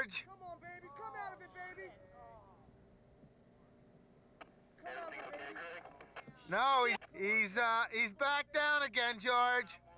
George. Come on, baby. Come out of it, baby. Come out of it, baby. No, he's he's uh he's back down again, George.